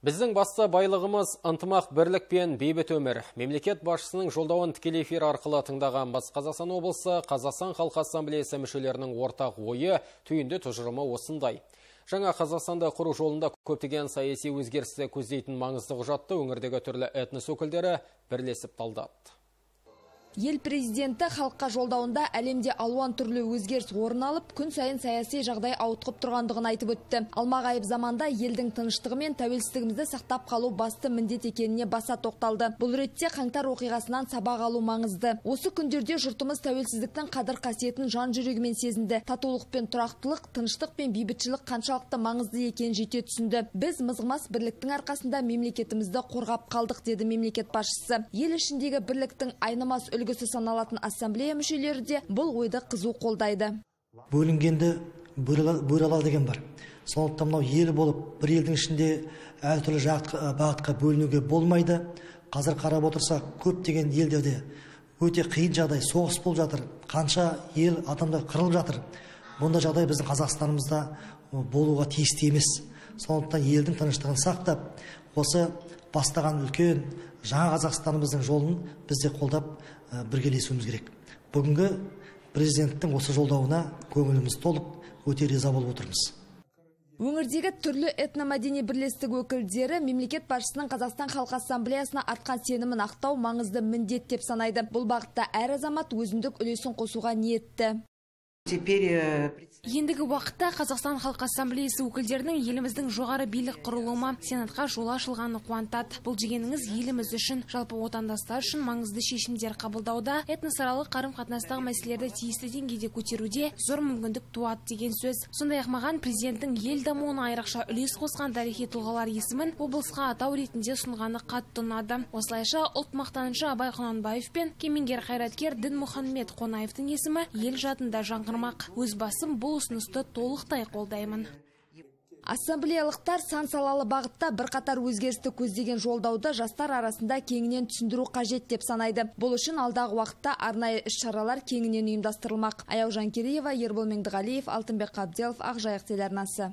Біздің басты байлығымыз ынтымақ бірлік пен бейбіт өмір. Мемлекет басшысының жолдауын тікелей эфир арқылы тыңдаған Батыс Қазақстан облысы Қазақстан халқы ассамблеясы мүшелерінің ортақ ойы түйінді тұжырымы осындай. Жаңа Қазақстанды құру жолында көптеген саяси өзгерісті көздейтін маңызды құжатты өңірдегі түрлі этнос өкілдері бірлесіп талдады. Ел президенті халыққа жолдауында әлемде алуан түрлі өзгеріс орын алып, күн сайын саяси жағдай ауытқып тұрғандығын айтып өтті. Алмағайып заманда елдің тыныштығы мен тәуелсіздігімізді сақтап қалу басты міндет екеніне баса тоқталды. Бұл ретте қаңтар оқиғасынан сабақ алу маңызды. Осы күндерде жұртымыз тәуелсіздіктің қадір қасиетін жан жүрегімен сезінді. Татулық пен тұрақтылық, тыныштық пен бейбітшілік қаншалықты маңызды екенін жете түсінді. Біз мызғымас бірліктің арқасында мемлекетімізді қорғап қалдық деді мемлекет басшысы. Ел ішіндегі бірліктің айнымас үлгісі саналатын ассамблея мүшелері де бұл ойды қызу қолдайды. Бөлінгенді алады деген бар. Сондықтан мынау ел болып бір елдің ішінде әртүрлі бағытқа бөлінуге болмайды. Қазір қарап отырсақ көптеген елдерде өте қиын жағдай соғыс болып жатыр. Қанша ел адамдар қырылып жатыр. Бұндай жағдай біздің қазақстанымызда болуға тиісті емес. Сондықтан елдің тыныштығын сақтап осы бастаған үлкен жаңа қазақстанымыздың жолын біз де қолдап біргелесуіміз керек. Бүгінгі президенттің осы жолдауына көңіліміз толып өте риза болып отырмыз. Өңірдегі түрлі этномәдени бірлестік өкілдері мемлекет басшысының қазақстан халқы ассамблеясына артқан сенімін ақтау маңызды міндет деп санайды. Бұл бағытта әр азамат өзіндік үлесін қосуға ниетті. Ендігі уақытта қазақстан халқы ассамблеясы өкілдерінің еліміздің жоғары билік құрылымы сенатқа жол ашылғаны қуантады. Бұл дегеніңіз еліміз үшін жалпы отандастар үшін маңызды шешімдер қабылдауда этносаралық қарым қатынастағы мәселелерді тиісті деңгейде көтеруде зор мүмкіндік туады деген сөз. Сондай ақ маған президенттің ел дамуына айрықша үлес қосқан тарихи тұлғалар есімін облысқа атау ретінде ұсынғаны қатты ұнады. Осылайша ұлт мақтанышы абай құнанбаев пен кемеңгер қайраткер дінмұхаммед қонаевтың есімі ел жадында жаңғырады жаңғырмақ өз басым бұл ұсынысты толықтай қолдаймын. Ассамблеялықтар сан салалы бағытта бірқатар өзгерісті көздеген жолдауды жастар арасында кеңінен түсіндіру қажет деп санайды. Бұл үшін алдағы уақытта арнайы іс шаралар кеңінен ұйымдастырылмақ. Аяужан кереева ербол меңдіғалиев алтынбек қабделов ақжайық телеарнасы.